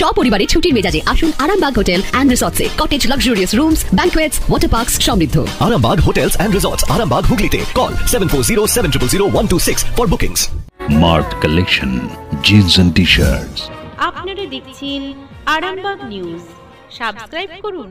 সপরিবারে ছুটির মেজাজে আসুন Arambagh hotel and রিসর্টসে cottage luxurious rooms banquets water parks সমৃদ্ধ। Arambag Hotels and Resorts, Arambag Hooghly Call 740 for bookings. Art collection jeans and T shirts আপনারা দেখছেন Arambagh news subscribe করুন।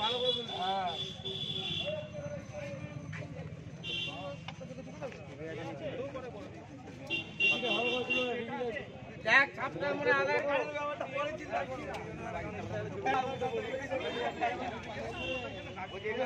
ভালো করে দেখ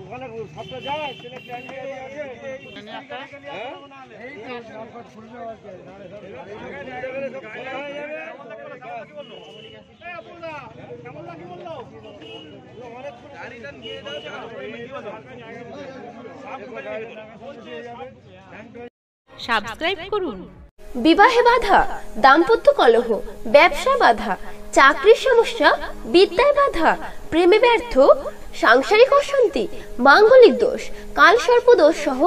ওখানে সবটা যায় ছেলে প্ল্যান সাবস্ক্রাইব করুন। বিবাহে বাধা দাম্পত্য কলহ ব্যবসা বাধা চাকরির সমস্যা বিদ্যায় বাধা প্রেমে ব্যর্থ সাংসারিক অশান্তি, মাঙ্গলিক দোষ, কাল সর্প দোষ সহ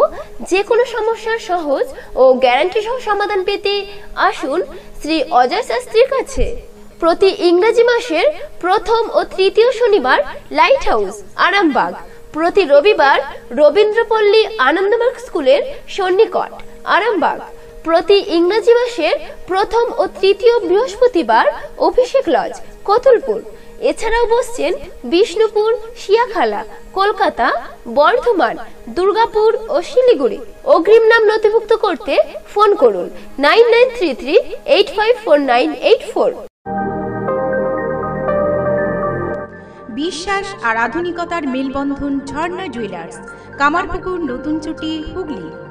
যে কোনো সমস্যার সহজ ও গ্যারান্টি সহ সমাধান পেতে আসুন শ্রী অজয় শাস্ত্রীর কাছে। প্রতি ইংরেজি মাসের প্রথম ও তৃতীয় শনিবার লাইট হাউস আরামবাগ। প্রতি রবিবার রবীন্দ্রপল্লী আনন্দমার্গ স্কুলের সন্নিকট, আরামবাগ। প্রতি ইংরেজি মাসের প্রথম ও তৃতীয় বৃহস্পতিবার অভিষেক লজ কতুলপুর। এছাড়াও বসছেন বিষ্ণুপুর, শিয়াখালা, কলকাতা, বর্ধমান, দুর্গাপুর ও শিলিগুড়ি। অগ্রিম নাম নথিভুক্ত করতে ফোন করুন nine nine three three eight five four nine eight four. বিশ্বাস আর আধুনিকতার মেলবন্ধন ঝর্ণা জুয়েলার্স, কামারপুকুর নতুন চুটি Hooghly.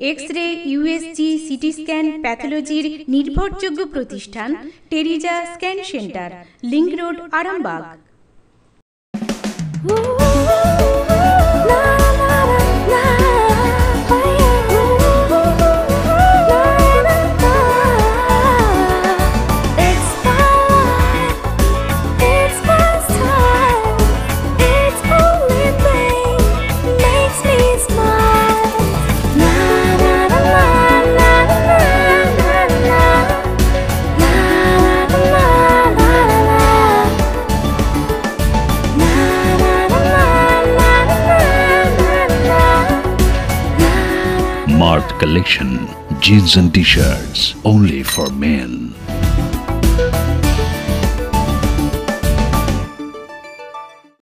X ray USG CT scan প্যাথোলজির নির্ভরযোগ্য প্রতিষ্ঠান Teresa scan centre link road Arambag art collection, jeans and t-shirts only for men.